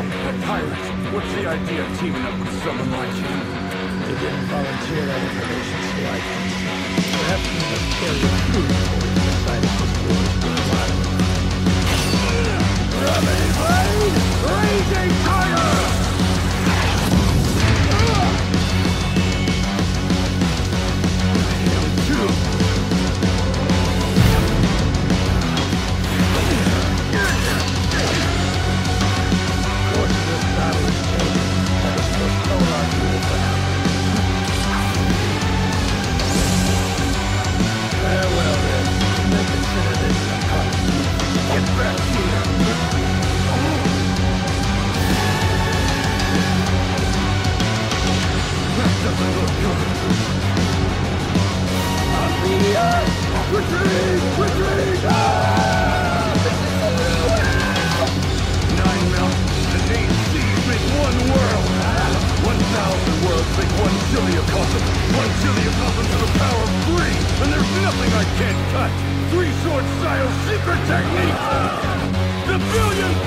Cyrus, what's the idea of teaming up with someone like you? They didn't volunteer that information, so I can Perhaps you carry a Retreat! Retreat! Ah! Nine mountains and eight seas make one world. One thousand worlds make one. One to the power of three, and there's nothing I can't touch. Three sword style secret technique. The world!